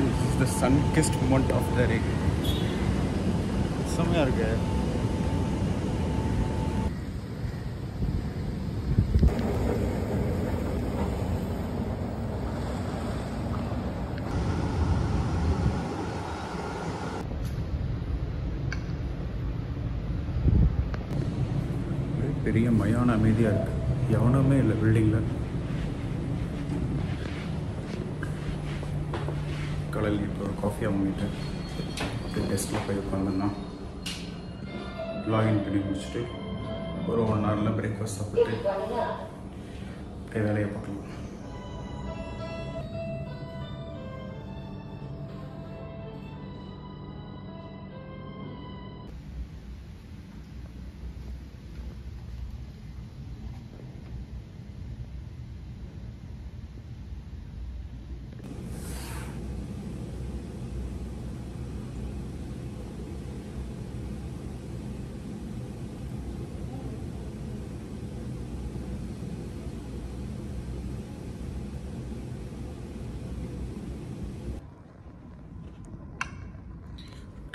think this is the sunkissed moment of the day செம்மையாக இருக்கு ஒரே பெரிய மயான அமைதியாக இருக்கு எவனுமே இல்லை பில்டிங்கில் கடல் இப்போ ஒரு காஃபியாக வாங்கிட்டு அப்படியே டெஸ்ட்டில் போய் உட்காந்துருந்தோம் லாகின் பண்ணி முடிச்சுட்டு ஒரு ஒன் ஹவரில் பிரேக்ஃபாஸ்ட் சாப்பிட்டு அப்படியே வேலையை பார்க்கலாம்.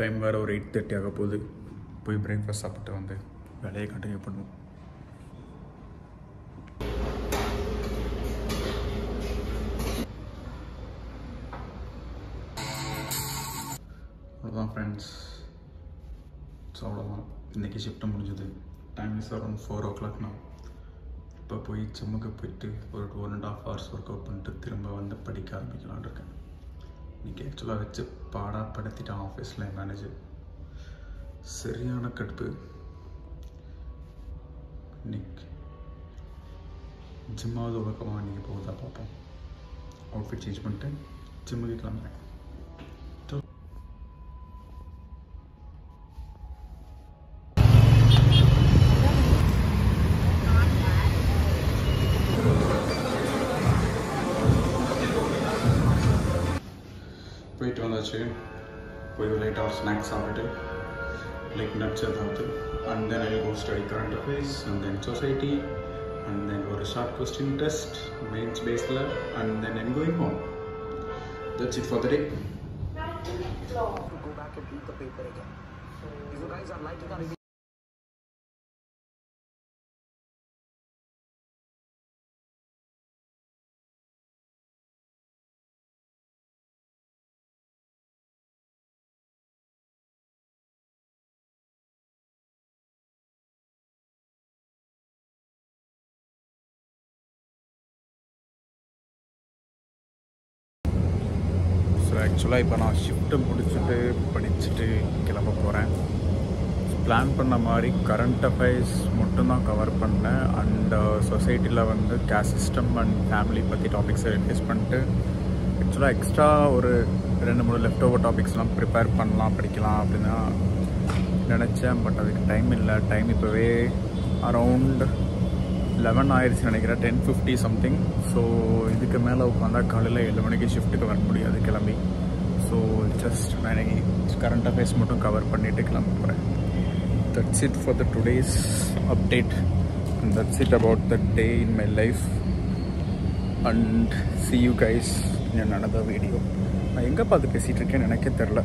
டைம் வேறு ஒரு எயிட் தேர்ட்டி ஆக போகுது. போய் பிரேக்ஃபாஸ்ட் சாப்பிட்டு வந்து வேலையை கண்டினியூ பண்ணுவோம். அவ்வளோதான் ஃப்ரெண்ட்ஸ் ஸோ அவ்வளோதான் இன்றைக்கி ஷிஃப்ட்டு முடிஞ்சது. டைம் இஸ் அரௌண்ட் ஃபோர் ஓ கிளாக்னா இப்போ போய் ஜிம்முக்கு போயிட்டு ஒரு two and half hours work out பண்ணிட்டு திரும்ப வந்து படிக்க ஆரம்பிக்கலாம்னு இருக்கேன். இன்றைக்கி ஆக்சுவலாக வச்சு பாடாப்படுத்திட்டான் ஆஃபீஸில் என் மேனேஜர் சரியான கடுப்பு. இன்னைக்கு ஜிம்மாவது உலகமாக இன்றைக்கி போகுதா பார்ப்போம். அவுட்ஃபிட் சேஞ்ச் பண்ணிட்டு ஜிம்முக்கு கிளம்புறேன். போயிட்டு வந்தாச்சு போய் லைட்டாக ஒரு ஸ்நாக்ஸ் சாப்பிட்டு லைக் நட்ஸ் ஏதாவது and then I go study current affairs and then society and then ஒரு ஷார்ட் கொஸ்டின் டெஸ்ட் மெயின்ஸ் பேஸில் and then I'm going home that's it for the day to go back and read the paper again. If you guys are liking our ஆக்சுவலாக இப்போ நான் shift முடிச்சுட்டு படிச்சுட்டு கிளம்ப போகிறேன் plan பண்ண மாதிரி கரண்ட் அஃபேர்ஸ் மட்டும்தான் கவர் பண்ணேன். அண்ட் சொசைட்டியில் uh, வந்து கேஸ் சிஸ்டம் அண்ட் ஃபேமிலி பற்றி டாபிக்ஸை ரிலீஸ் பண்ணிட்டு ஆக்சுவலாக எக்ஸ்ட்ரா ஒரு ரெண்டு மூணு லெஃப்ட் ஓவர் டாபிக்ஸ்லாம் ப்ரிப்பேர் பண்ணலாம் படிக்கலாம் அப்படின்னு நினச்சேன். பட் அதுக்கு டைம் இல்லை. டைம் இப்போவே அரவுண்ட் லெவன் ஆயிடுச்சு நினைக்கிறேன். டென் ஃபிஃப்டி சம்திங் ஸோ இதுக்கு மேலே உட்காந்தா காலையில் ஏழு மணிக்கு ஷிஃப்ட்டுக்கு வர முடியாது. கிளம்பி. ஸோ ஜஸ்ட் நான் இன்னைக்கு கரண்ட் அஃபேர்ஸ் மட்டும் கவர் பண்ணிவிட்டு கிளம்ப போகிறேன் that's it for the today's update and that's it about the day in my life and see you guys in நடந்த வீடியோ நான் எங்கே பார்த்து பேசிகிட்டு இருக்கேன்னு எனக்கே தெரில.